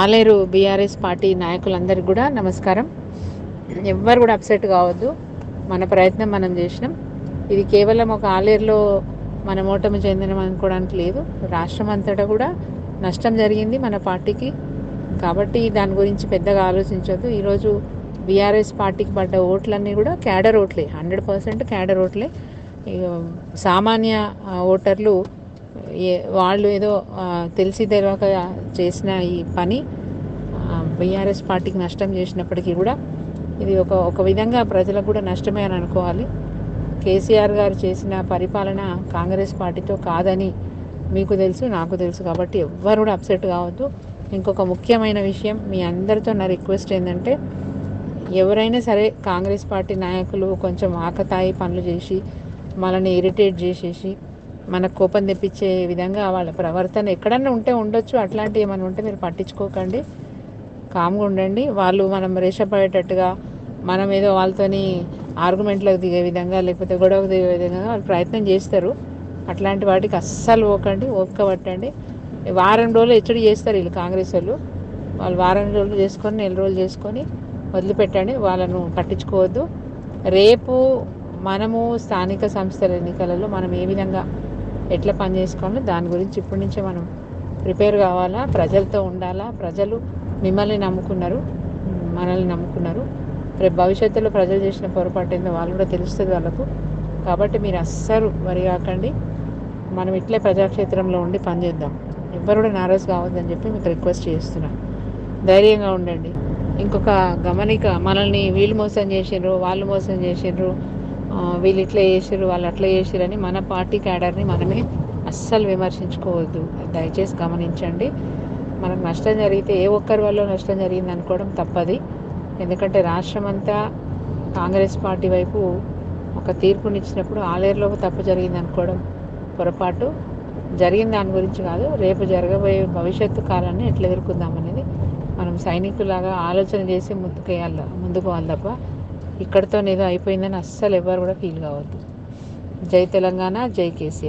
Aleru BRS party నాయకులందరికీ కూడా నమస్కారం. ఎవ్వరు కూడా అప్సెట్ కావద్దు. మన ప్రయత్నం మనం చేసినాం. ఇది కేవలం ఒక ఆలేరులో మన ఓటమి చెందినం అనుకోవడానికి లేదు. రాష్ట్రం అంతటా కూడా నష్టం జరిగింది మన పార్టీకి. కాబట్టి దాని గురించి పెద్దగా ఆలోచించొద్దు. ఈరోజు బీఆర్ఎస్ పార్టీకి పడ్డ ఓట్లన్నీ కూడా క్యాడర్ ఓట్లే. హండ్రెడ్ పర్సెంట్ క్యాడర్ ఓట్లే. సామాన్య ఓటర్లు వాళ్ళు ఏదో తెలిసి తెలియక చేసిన ఈ పని బీఆర్ఎస్ పార్టీకి నష్టం చేసినప్పటికీ కూడా ఇది ఒక ఒక విధంగా ప్రజలకు కూడా నష్టమే అని అనుకోవాలి. కేసీఆర్ గారు చేసిన పరిపాలన కాంగ్రెస్ పార్టీతో కాదని మీకు తెలుసు నాకు తెలుసు కాబట్టి ఎవ్వరు కూడా అప్సెట్ కావద్దు. ఇంకొక ముఖ్యమైన విషయం మీ అందరితో నా రిక్వెస్ట్ ఏంటంటే ఎవరైనా సరే కాంగ్రెస్ పార్టీ నాయకులు కొంచెం ఆకతాయి పనులు చేసి మనల్ని ఇరిటేట్ చేసేసి మనకు కోపం తెప్పించే విధంగా వాళ్ళ ప్రవర్తన ఎక్కడన్నా ఉంటే ఉండొచ్చు. అట్లాంటివి ఏమైనా ఉంటే మీరు పట్టించుకోకండి. కామ్గా ఉండండి. వాళ్ళు మనం రేషపడేటట్టుగా మనం ఏదో వాళ్ళతోని ఆర్గ్యుమెంట్లకు దిగే విధంగా లేకపోతే గొడవకు దిగే విధంగా వాళ్ళు ప్రయత్నం చేస్తారు. అట్లాంటి వాటికి అస్సలు పోకండి. ఓపిక పట్టండి. వారం రోజులు హెచ్చడి చేస్తారు వీళ్ళు కాంగ్రెస్ వాళ్ళు. వాళ్ళు వారం రోజులు చేసుకొని నెల రోజులు చేసుకొని వదిలిపెట్టండి. వాళ్ళను పట్టించుకోవద్దు. రేపు మనము స్థానిక సంస్థల ఎన్నికలలో మనం ఏ విధంగా ఎట్లా పని చేసుకోవాలో దాని గురించి ఇప్పటి నుంచే మనం ప్రిపేర్ కావాలా ప్రజలతో ఉండాలా ప్రజలు మిమ్మల్ని నమ్ముకున్నారు మనల్ని నమ్ముకున్నారు. రేపు భవిష్యత్తులో ప్రజలు చేసిన పొరపాటు ఏందో వాళ్ళు కూడా తెలుస్తుంది వాళ్ళకు. కాబట్టి మీరు అస్సలు వరి కాకండి. మనం ఇట్లే ప్రజాక్షేత్రంలో ఉండి పనిచేద్దాం ఎవ్వరు కూడా నారాజ్ కావద్దని చెప్పి మీకు రిక్వెస్ట్ చేస్తున్నాను ధైర్యంగా ఉండండి. ఇంకొక గమనిక మనల్ని వీళ్ళు మోసం చేసిండ్రు వాళ్ళు మోసం చేసిండ్రు వీళ్ళు ఇట్లా చేసిర్రు వాళ్ళు అట్లా చేసిర్రు మన పార్టీ క్యాడర్ని మనమే అస్సలు విమర్శించుకోవద్దు. దయచేసి గమనించండి. మనకు నష్టం జరిగితే ఏ ఒక్కరి వల్ల నష్టం జరిగింది అనుకోవడం తప్పది. ఎందుకంటే రాష్ట్రం అంతా కాంగ్రెస్ పార్టీ వైపు ఒక తీర్పునిచ్చినప్పుడు ఆలేరులో తప్పు జరిగింది అనుకోవడం పొరపాటు. జరిగిన దాని గురించి కాదు రేపు జరగబోయే భవిష్యత్తు కాలాన్ని ఎట్లా ఎదుర్కొందాం అనేది మనం సైనికులాగా ఆలోచన చేసి ముందుకు వేయాలి తప్ప ఇక్కడితో ఏదో అయిపోయిందని అస్సలు ఎవరు కూడా ఫీల్ కావద్దు. జై తెలంగాణ జై కేసీఆర్.